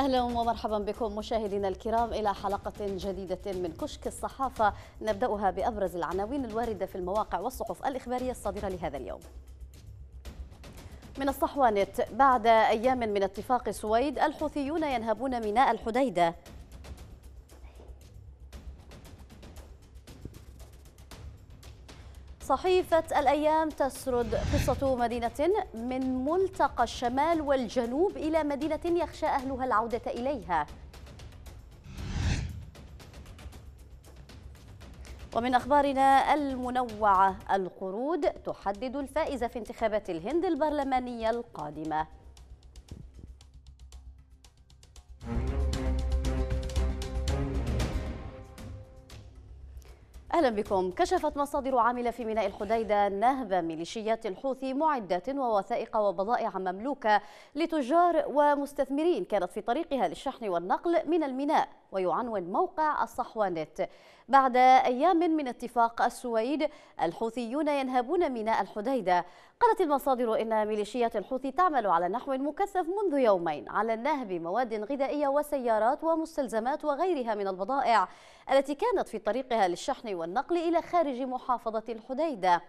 أهلا ومرحبا بكم مشاهدينا الكرام إلى حلقة جديدة من كشك الصحافة نبدأها بأبرز العناوين الواردة في المواقع والصحف الإخبارية الصادرة لهذا اليوم. من الصحوانت بعد أيام من اتفاق سويد الحوثيون ينهبون ميناء الحديدة صحيفة الأيام تسرد قصة مدينة من ملتقى الشمال والجنوب إلى مدينة يخشى أهلها العودة إليها. ومن أخبارنا المنوعة القرود تحدد الفائز في انتخابات الهند البرلمانية القادمة. أهلا بكم. كشفت مصادر عاملة في ميناء الحديده نهب ميليشيات الحوثي معدات ووثائق وبضائع مملوكة لتجار ومستثمرين كانت في طريقها للشحن والنقل من الميناء ويعنون موقع الصحوانت بعد أيام من اتفاق السويد الحوثيون ينهبون ميناء الحديدة. قالت المصادر إن ميليشيات الحوثي تعمل على نحو مكثف منذ يومين على نهب مواد غذائية وسيارات ومستلزمات وغيرها من البضائع التي كانت في طريقها للشحن والنقل إلى خارج محافظة الحديدة.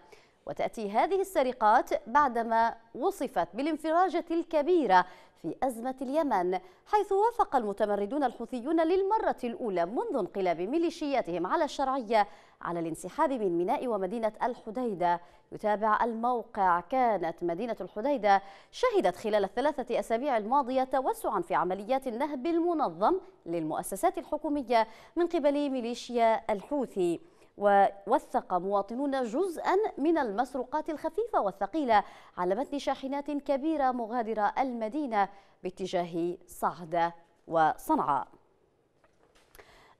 وتأتي هذه السرقات بعدما وصفت بالانفراجة الكبيرة في أزمة اليمن حيث وافق المتمردون الحوثيون للمرة الأولى منذ انقلاب ميليشياتهم على الشرعية على الانسحاب من ميناء ومدينة الحديدة. يتابع الموقع كانت مدينة الحديدة شهدت خلال الثلاثة أسابيع الماضية توسعا في عمليات النهب المنظم للمؤسسات الحكومية من قبل ميليشيا الحوثي. ووثق مواطنون جزءا من المسروقات الخفيفة والثقيلة على متن شاحنات كبيرة مغادرة المدينة باتجاه صعدة وصنعاء.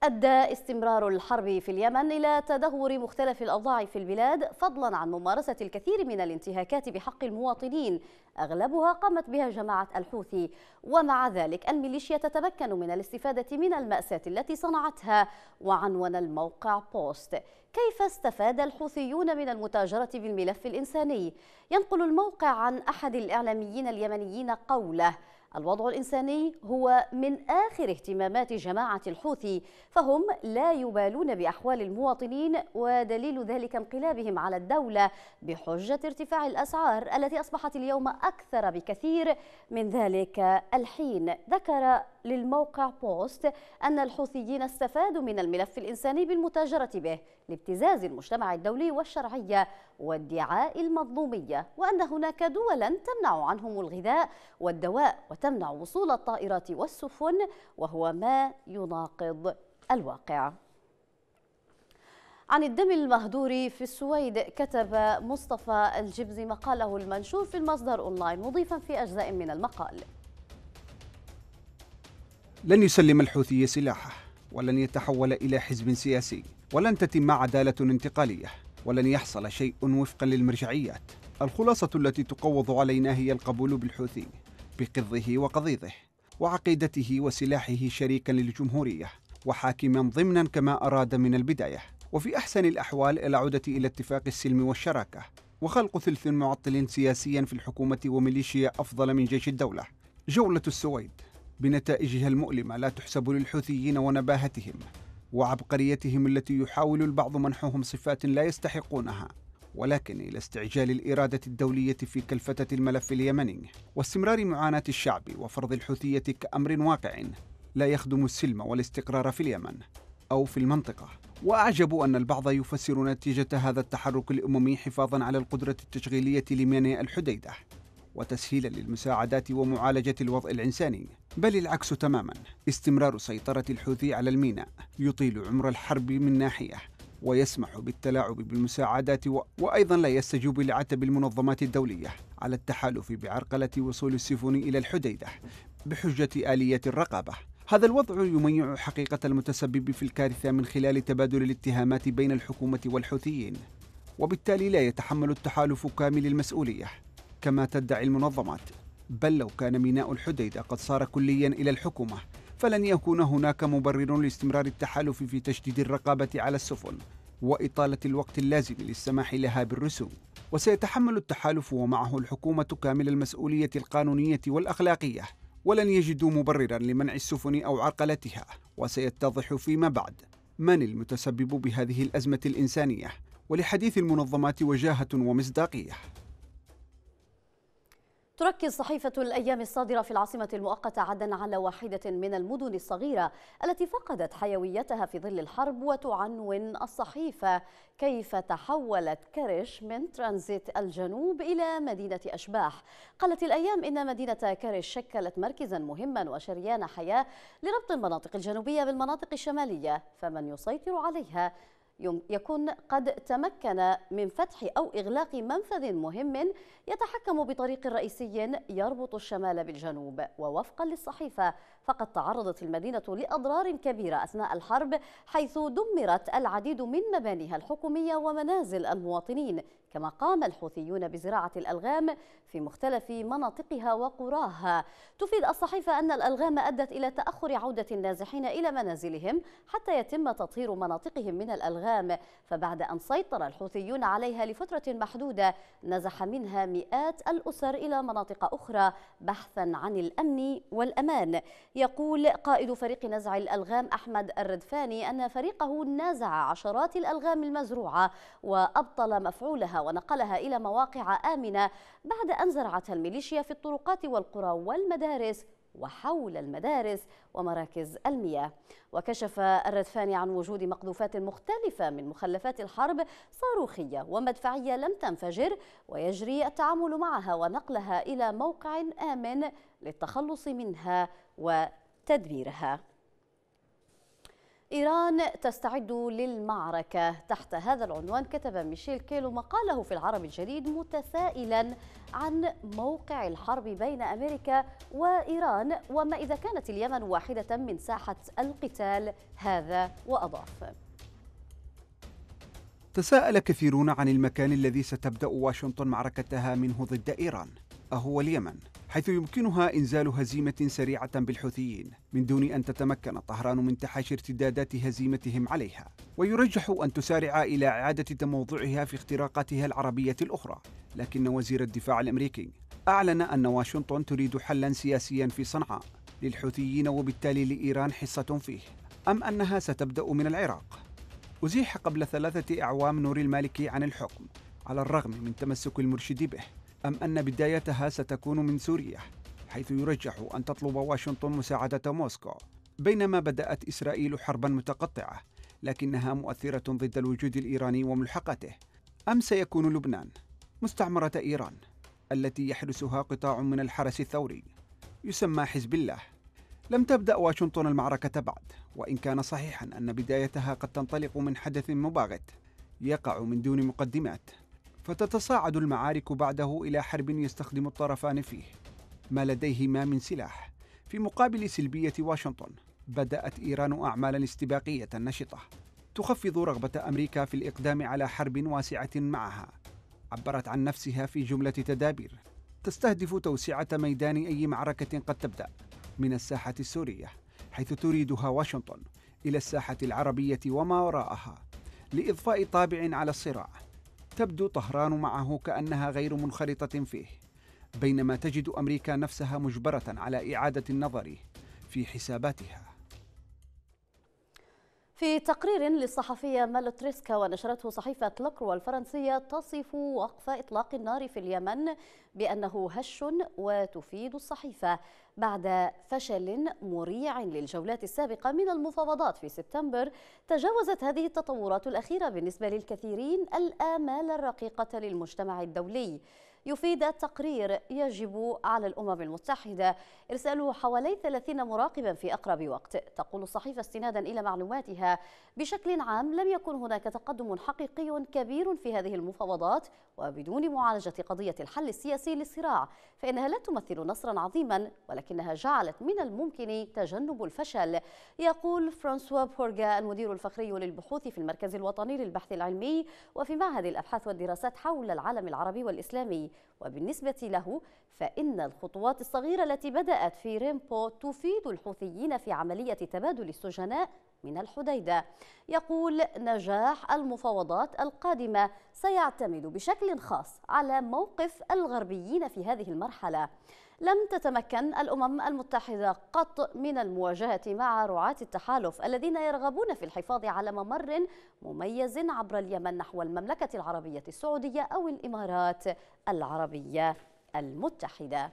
أدى استمرار الحرب في اليمن إلى تدهور مختلف الأوضاع في البلاد فضلا عن ممارسة الكثير من الانتهاكات بحق المواطنين. أغلبها قامت بها جماعة الحوثي. ومع ذلك الميليشيا تتمكن من الاستفادة من المأساة التي صنعتها وعنون الموقع بوست. كيف استفاد الحوثيون من المتاجرة بالملف الإنساني؟ ينقل الموقع عن أحد الإعلاميين اليمنيين قوله الوضع الإنساني هو من آخر اهتمامات جماعة الحوثي فهم لا يبالون بأحوال المواطنين ودليل ذلك انقلابهم على الدولة بحجة ارتفاع الأسعار التي أصبحت اليوم أكثر بكثير من ذلك الحين. ذكر للموقع بوست أن الحوثيين استفادوا من الملف الإنساني بالمتاجرة به لابتزاز المجتمع الدولي والشرعية وادعاء المظلومية وأن هناك دولا تمنع عنهم الغذاء والدواء وتمنع وصول الطائرات والسفن وهو ما يناقض الواقع. عن الدم المهدور في السويد كتب مصطفى الجبزي مقاله المنشور في المصدر أونلاين مضيفا في أجزاء من المقال. لن يسلم الحوثي سلاحه ولن يتحول إلى حزب سياسي ولن تتم عدالة انتقالية ولن يحصل شيء وفقا للمرجعيات. الخلاصة التي تقوض علينا هي القبول بالحوثي بقضه وقضيضه وعقيدته وسلاحه شريكا للجمهورية وحاكما ضمنا كما أراد من البداية. وفي أحسن الأحوال العودة إلى اتفاق السلم والشراكة وخلق ثلث معطل سياسيا في الحكومة وميليشيا أفضل من جيش الدولة. جولة السويد. بنتائجها المؤلمة لا تحسب للحوثيين ونباهتهم وعبقريتهم التي يحاول البعض منحهم صفات لا يستحقونها ولكن إلى استعجال الإرادة الدولية في كلفتة الملف اليمني واستمرار معاناة الشعب وفرض الحوثية كأمر واقع لا يخدم السلم والاستقرار في اليمن أو في المنطقة. وأعجب أن البعض يفسر نتيجة هذا التحرك الأممي حفاظا على القدرة التشغيلية لميناء الحديدة. وتسهيلا للمساعدات ومعالجة الوضع الإنساني. بل العكس تماما. استمرار سيطرة الحوثي على الميناء يطيل عمر الحرب من ناحية ويسمح بالتلاعب بالمساعدات و... وأيضا لا يستجوب لعتب المنظمات الدولية على التحالف بعرقلة وصول السفن إلى الحديدة بحجة آلية الرقابة. هذا الوضع يميع حقيقة المتسبب في الكارثة من خلال تبادل الاتهامات بين الحكومة والحوثيين وبالتالي لا يتحمل التحالف كامل المسؤولية. كما تدعي المنظمات. بل لو كان ميناء الحديدة قد صار كليا إلى الحكومة فلن يكون هناك مبرر لاستمرار التحالف في تشديد الرقابة على السفن وإطالة الوقت اللازم للسماح لها بالرسوم. وسيتحمل التحالف ومعه الحكومة كامل المسؤولية القانونية والأخلاقية ولن يجدوا مبررا لمنع السفن أو عرقلتها. وسيتضح فيما بعد من المتسبب بهذه الأزمة الإنسانية. ولحديث المنظمات وجاهة ومصداقية. تركز صحيفة الأيام الصادرة في العاصمة المؤقتة عدن على واحدة من المدن الصغيرة التي فقدت حيويتها في ظل الحرب وتعنون الصحيفة. كيف تحولت كرش من ترانزيت الجنوب إلى مدينة أشباح؟ قالت الأيام إن مدينة كرش شكلت مركزا مهما وشريان حياة لربط المناطق الجنوبية بالمناطق الشمالية فمن يسيطر عليها يكون قد تمكن من فتح أو إغلاق منفذ مهم يتحكم بطريق رئيسي يربط الشمال بالجنوب ووفقا للصحيفة. فقد تعرضت المدينة لأضرار كبيرة أثناء الحرب حيث دمرت العديد من مبانيها الحكومية ومنازل المواطنين كما قام الحوثيون بزراعة الألغام في مختلف مناطقها وقراها. تفيد الصحيفة أن الألغام أدت إلى تأخر عودة النازحين إلى منازلهم حتى يتم تطهير مناطقهم من الألغام. فبعد أن سيطر الحوثيون عليها لفترة محدودة نزح منها مئات الأسر إلى مناطق أخرى بحثا عن الأمن والأمان. يقول قائد فريق نزع الألغام أحمد الردفاني أن فريقه نازع عشرات الألغام المزروعة وأبطل مفعولها ونقلها إلى مواقع آمنة بعد أن زرعتها الميليشيا في الطرقات والقرى والمدارس وحول المدارس ومراكز المياه. وكشف الردفاني عن وجود مقذوفات مختلفة من مخلفات الحرب صاروخية ومدفعية لم تنفجر ويجري التعامل معها ونقلها إلى موقع آمن للتخلص منها وتدميرها إيران تستعد للمعركة تحت هذا العنوان كتب ميشيل كيلو مقاله في العرب الجديد متسائلا عن موقع الحرب بين أمريكا وإيران وما إذا كانت اليمن واحدة من ساحة القتال هذا وأضاف. تساءل كثيرون عن المكان الذي ستبدأ واشنطن معركتها منه ضد إيران. أهو اليمن حيث يمكنها إنزال هزيمة سريعة بالحوثيين من دون أن تتمكن طهران من تحاشي ارتدادات هزيمتهم عليها. ويرجح أن تسارع إلى إعادة تموضعها في اختراقاتها العربية الأخرى. لكن وزير الدفاع الأمريكي أعلن أن واشنطن تريد حلا سياسيا في صنعاء للحوثيين وبالتالي لإيران حصة فيه. أم أنها ستبدأ من العراق؟ أزيح قبل ثلاثة أعوام نور المالكي عن الحكم على الرغم من تمسك المرشد به. أم أن بدايتها ستكون من سوريا حيث يرجح أن تطلب واشنطن مساعدة موسكو بينما بدأت إسرائيل حربا متقطعة لكنها مؤثرة ضد الوجود الإيراني وملحقته أم سيكون لبنان مستعمرة إيران التي يحرسها قطاع من الحرس الثوري. يسمى حزب الله. لم تبدأ واشنطن المعركة بعد وإن كان صحيحا أن بدايتها قد تنطلق من حدث مباغت يقع من دون مقدمات. فتتصاعد المعارك بعده إلى حرب يستخدم الطرفان فيه. ما لديهما من سلاح. في مقابل سلبية واشنطن بدأت إيران أعمالا استباقية نشطة. تخفض رغبة أمريكا في الإقدام على حرب واسعة معها. عبرت عن نفسها في جملة تدابير. تستهدف توسعة ميدان أي معركة قد تبدأ. من الساحة السورية حيث تريدها واشنطن إلى الساحة العربية وما وراءها لإضفاء طابع على الصراع. تبدو طهران معه كأنها غير منخرطة فيه بينما تجد أمريكا نفسها مجبرة على إعادة النظر في حساباتها. في تقرير للصحفية مالوتريسكا ونشرته صحيفة لوكرو الفرنسية تصف وقف إطلاق النار في اليمن بأنه هش وتفيد الصحيفة بعد فشل مريع للجولات السابقة من المفاوضات في سبتمبر. تجاوزت هذه التطورات الأخيرة بالنسبة للكثيرين الآمال الرقيقة للمجتمع الدولي. يفيد التقرير يجب على الأمم المتحدة إرسال حوالي 30 مراقبا في أقرب وقت. تقول الصحيفة استنادا إلى معلوماتها بشكل عام لم يكن هناك تقدم حقيقي كبير في هذه المفاوضات وبدون معالجة قضية الحل السياسي للصراع فإنها لا تمثل نصرا عظيما ولكنها جعلت من الممكن تجنب الفشل. يقول فرانسوا بورغا المدير الفخري للبحوث في المركز الوطني للبحث العلمي وفي معهد الأبحاث والدراسات حول العالم العربي والإسلامي وبالنسبة له فإن الخطوات الصغيرة التي بدأت في ريمبو تفيد الحوثيين في عملية تبادل السجناء من الحديدة. يقول نجاح المفاوضات القادمة سيعتمد بشكل خاص على موقف الغربيين في هذه المرحلة. لم تتمكن الأمم المتحدة قط من المواجهة مع رعاة التحالف الذين يرغبون في الحفاظ على ممر مميز عبر اليمن نحو المملكة العربية السعودية أو الإمارات العربية المتحدة.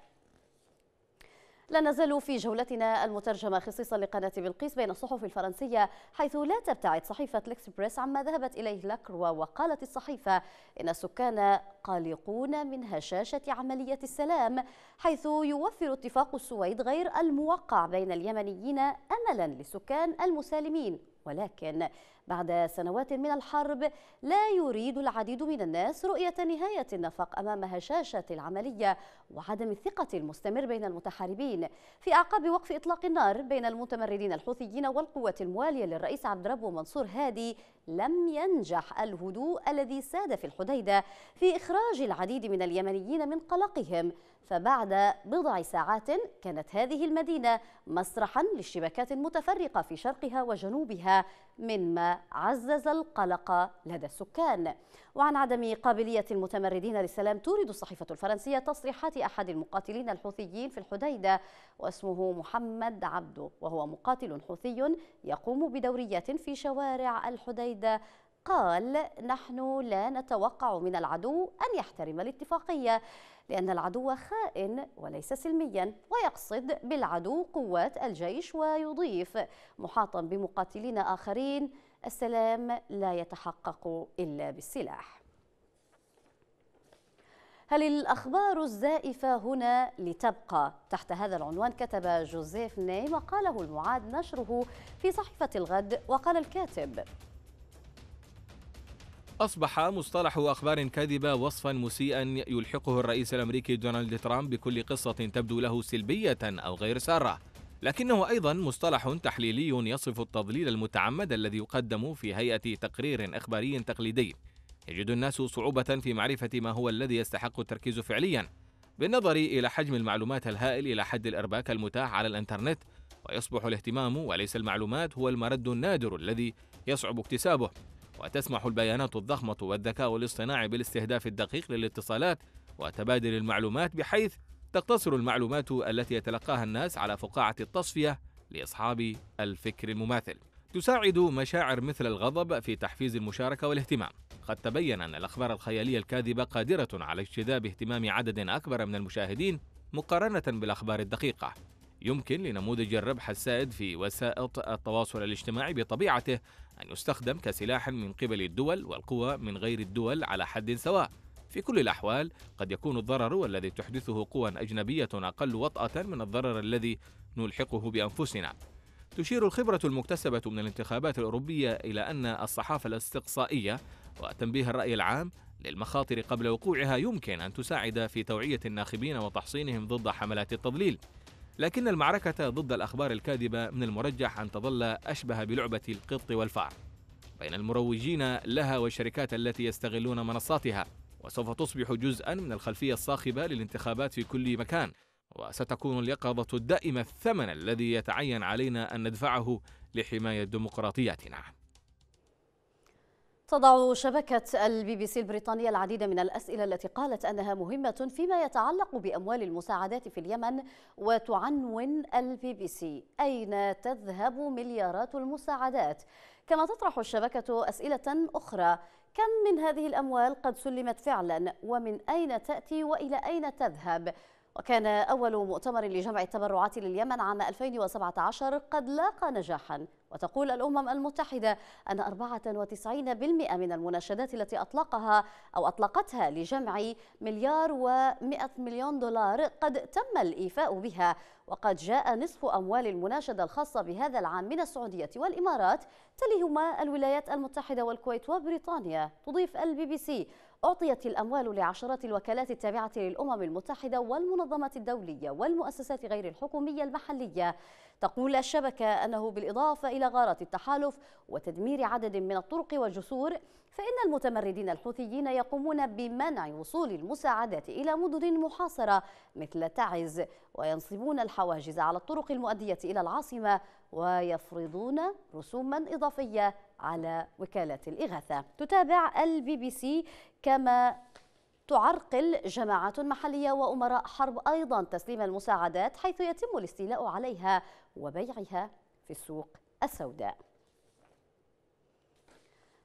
لا نزال في جولتنا المترجمة خصيصا لقناة بلقيس بين الصحف الفرنسية حيث لا تبتعد صحيفة الإكسبريس عما ذهبت إليه لاكروا وقالت الصحيفة إن السكان قلقون من هشاشة عملية السلام حيث يوفر اتفاق السويد غير الموقع بين اليمنيين أملا للسكان المسالمين ولكن بعد سنوات من الحرب لا يريد العديد من الناس رؤية نهاية النفق أمام هشاشة العملية وعدم الثقة المستمر بين المتحاربين. في أعقاب وقف إطلاق النار بين المتمردين الحوثيين والقوات الموالية للرئيس عبد ربه منصور هادي لم ينجح الهدوء الذي ساد في الحديدة في إخراج العديد من اليمنيين من قلقهم. فبعد بضع ساعات كانت هذه المدينة مسرحا للشبكات المتفرقة في شرقها وجنوبها مما عزز القلق لدى السكان. وعن عدم قابلية المتمردين للسلام تورد الصحيفة الفرنسية تصريحات أحد المقاتلين الحوثيين في الحديدة واسمه محمد عبدو وهو مقاتل حوثي يقوم بدوريات في شوارع الحديدة. قال نحن لا نتوقع من العدو أن يحترم الاتفاقية. لأن العدو خائن وليس سلميا ويقصد بالعدو قوات الجيش ويضيف محاطا بمقاتلين آخرين السلام لا يتحقق إلا بالسلاح هل الأخبار الزائفة هنا لتبقى؟ تحت هذا العنوان كتب جوزيف ني وقاله المعاد نشره في صحيفة الغد وقال الكاتب أصبح مصطلح أخبار كاذبة وصفا مسيئا يلحقه الرئيس الأمريكي دونالد ترامب بكل قصة تبدو له سلبية أو غير سارة. لكنه أيضا مصطلح تحليلي يصف التضليل المتعمد الذي يقدم في هيئة تقرير إخباري تقليدي. يجد الناس صعوبة في معرفة ما هو الذي يستحق التركيز فعليا بالنظر إلى حجم المعلومات الهائل إلى حد الإرباك المتاح على الإنترنت. ويصبح الاهتمام وليس المعلومات هو المرد النادر الذي يصعب اكتسابه. وتسمح البيانات الضخمة والذكاء الاصطناعي بالاستهداف الدقيق للاتصالات وتبادل المعلومات بحيث تقتصر المعلومات التي يتلقاها الناس على فقاعة التصفية لأصحاب الفكر المماثل. تساعد مشاعر مثل الغضب في تحفيز المشاركة والاهتمام. قد تبين أن الأخبار الخيالية الكاذبة قادرة على اجتذاب اهتمام عدد أكبر من المشاهدين مقارنة بالأخبار الدقيقة. يمكن لنموذج الربح السائد في وسائط التواصل الاجتماعي بطبيعته أن يستخدم كسلاح من قبل الدول والقوى من غير الدول على حد سواء. في كل الأحوال قد يكون الضرر الذي تحدثه قوى أجنبية أقل وطأة من الضرر الذي نلحقه بأنفسنا. تشير الخبرة المكتسبة من الانتخابات الأوروبية إلى أن الصحافة الاستقصائية وتنبيه الرأي العام للمخاطر قبل وقوعها يمكن أن تساعد في توعية الناخبين وتحصينهم ضد حملات التضليل. لكن المعركة ضد الأخبار الكاذبة من المرجح أن تظل أشبه بلعبة القط والفار. بين المروجين لها والشركات التي يستغلون منصاتها وسوف تصبح جزءا من الخلفية الصاخبة للانتخابات في كل مكان. وستكون اليقظة الدائمة الثمن الذي يتعين علينا أن ندفعه لحماية ديمقراطياتنا. تضع شبكة البي بي سي البريطانية العديد من الأسئلة التي قالت أنها مهمة فيما يتعلق بأموال المساعدات في اليمن وتعنون البي بي سي أين تذهب مليارات المساعدات؟ كما تطرح الشبكة أسئلة أخرى كم من هذه الأموال قد سلمت فعلا ومن أين تأتي وإلى أين تذهب؟ وكان أول مؤتمر لجمع التبرعات لليمن عام 2017 قد لاقى نجاحا. وتقول الأمم المتحدة أن 94% من المناشدات التي أطلقها أو أطلقتها لجمع مليار و100 مليون دولار قد تم الإيفاء بها. وقد جاء نصف أموال المناشدة الخاصة بهذا العام من السعودية والإمارات تليهما الولايات المتحدة والكويت وبريطانيا. تضيف البي بي سي أعطيت الأموال لعشرات الوكالات التابعة للأمم المتحدة والمنظمات الدولية والمؤسسات غير الحكومية المحلية. تقول الشبكة أنه بالإضافة إلى غارات التحالف وتدمير عدد من الطرق والجسور فإن المتمردين الحوثيين يقومون بمنع وصول المساعدات إلى مدن محاصرة مثل تعز وينصبون الحواجز على الطرق المؤدية إلى العاصمة ويفرضون رسوما إضافية على وكالات الإغاثة. تتابع البي بي سي كما تعرقل جماعات محلية وأمراء حرب أيضا تسليم المساعدات حيث يتم الاستيلاء عليها وبيعها في السوق السوداء.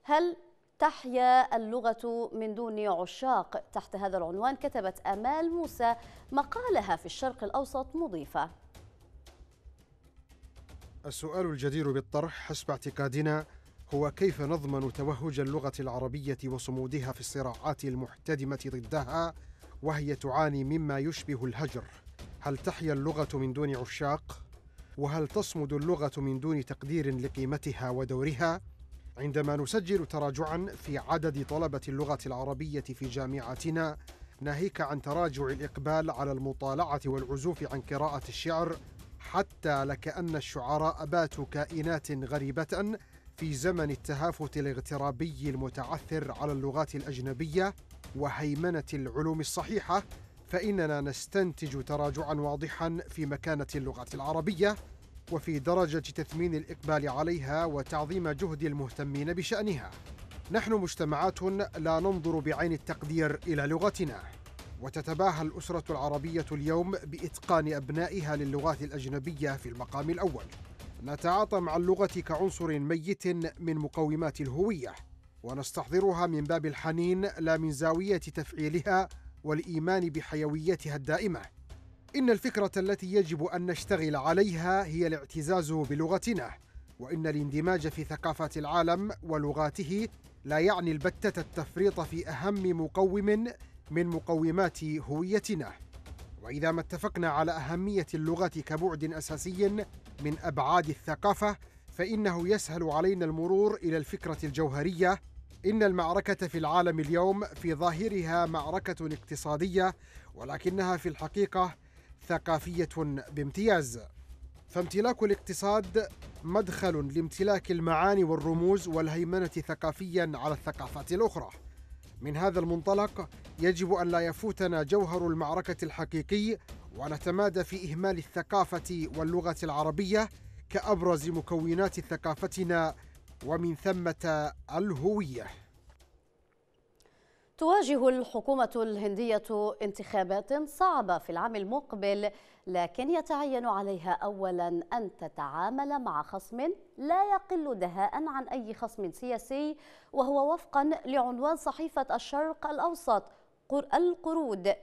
هل تحيا اللغة من دون عشاق تحت هذا العنوان؟ كتبت أمال موسى مقالها في الشرق الأوسط مضيفة. السؤال الجدير بالطرح حسب اعتقادنا هو كيف نضمن توهج اللغة العربية وصمودها في الصراعات المحتدمة ضدها وهي تعاني مما يشبه الهجر هل تحيا اللغة من دون عشاق؟ وهل تصمد اللغة من دون تقدير لقيمتها ودورها؟ عندما نسجل تراجعا في عدد طلبة اللغة العربية في جامعاتنا ناهيك عن تراجع الإقبال على المطالعة والعزوف عن قراءة الشعر حتى لكأن الشعراء باتوا كائنات غريبة في زمن التهافت الاغترابي المتعثر على اللغات الأجنبية وهيمنة العلوم الصحيحة فإننا نستنتج تراجعا واضحا في مكانة اللغة العربية وفي درجة تثمين الإقبال عليها وتعظيم جهد المهتمين بشأنها. نحن مجتمعات لا ننظر بعين التقدير إلى لغتنا، وتتباهى الأسرة العربية اليوم بإتقان أبنائها للغات الأجنبية في المقام الأول. نتعاطى مع اللغة كعنصر ميت من مقومات الهوية، ونستحضرها من باب الحنين لا من زاوية تفعيلها والإيمان بحيويتها الدائمة. إن الفكرة التي يجب أن نشتغل عليها هي الاعتزاز بلغتنا، وإن الاندماج في ثقافات العالم ولغاته لا يعني البتة التفريط في أهم مقوم من مقومات هويتنا. وإذا ما اتفقنا على أهمية اللغة كبعد أساسي من أبعاد الثقافة، فإنه يسهل علينا المرور إلى الفكرة الجوهرية. إن المعركة في العالم اليوم في ظاهرها معركة اقتصادية ولكنها في الحقيقة ثقافية بامتياز. فامتلاك الاقتصاد مدخل لامتلاك المعاني والرموز والهيمنة ثقافيا على الثقافات الأخرى. من هذا المنطلق يجب أن لا يفوتنا جوهر المعركة الحقيقي ونتمادى في إهمال الثقافة واللغة العربية كأبرز مكونات ثقافتنا ومن ثمة الهوية. تواجه الحكومة الهندية انتخابات صعبة في العام المقبل لكن يتعين عليها أولا أن تتعامل مع خصم لا يقل دهاء عن أي خصم سياسي وهو وفقا لعنوان صحيفة الشرق الأوسط القرود.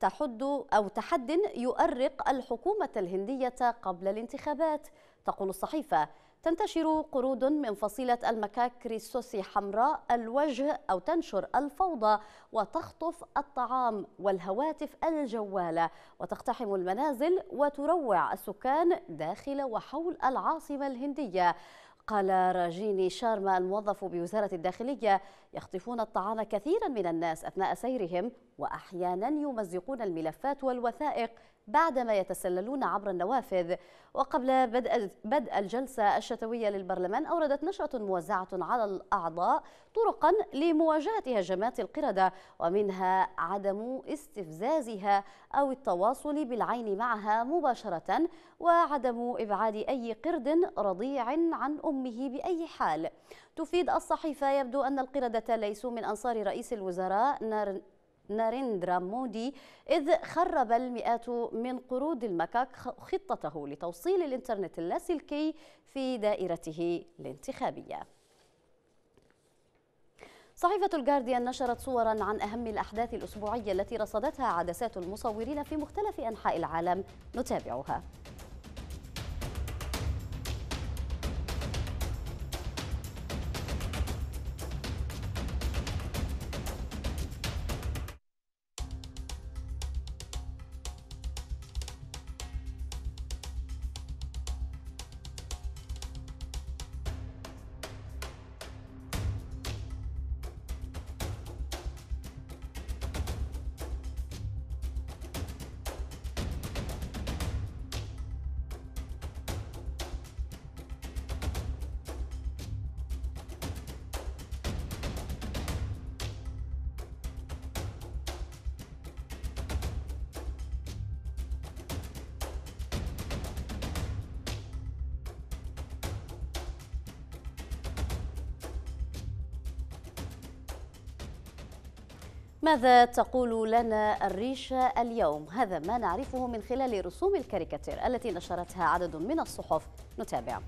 تحد أو تحد يؤرق الحكومة الهندية قبل الانتخابات. تقول الصحيفة تنتشر قرود من فصيلة المكاكريسوسي حمراء الوجه أو تنشر الفوضى وتخطف الطعام والهواتف الجوالة وتقتحم المنازل وتروع السكان داخل وحول العاصمة الهندية. قال راجيني شارما الموظف بوزارة الداخلية يخطفون الطعام كثيرا من الناس أثناء سيرهم وأحيانا يمزقون الملفات والوثائق بعدما يتسللون عبر النوافذ. وقبل بدء بدء الجلسة الشتوية للبرلمان أوردت نشرة موزعة على الأعضاء طرقا لمواجهة هجمات القردة ومنها عدم استفزازها أو التواصل بالعين معها مباشرة وعدم إبعاد أي قرد رضيع عن أمه بأي حال. تفيد الصحيفة يبدو أن القردة ليسوا من أنصار رئيس الوزراء ناريندرا مودي إذ خرب المئات من قرود المكاك خطته لتوصيل الإنترنت اللاسلكي في دائرته الانتخابية. صحيفة الجارديان نشرت صورا عن أهم الأحداث الأسبوعية التي رصدتها عدسات المصورين في مختلف أنحاء العالم نتابعها. ماذا تقول لنا الريشة اليوم؟ هذا ما نعرفه من خلال رسوم الكاريكاتير التي نشرتها عدد من الصحف نتابع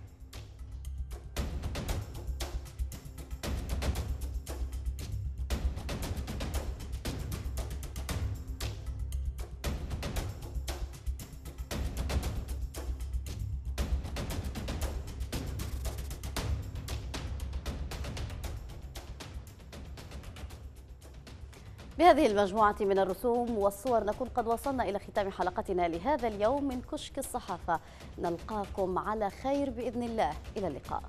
بهذه المجموعة من الرسوم والصور نكون قد وصلنا إلى ختام حلقتنا لهذا اليوم من كشك الصحافة. نلقاكم على خير بإذن الله. إلى اللقاء.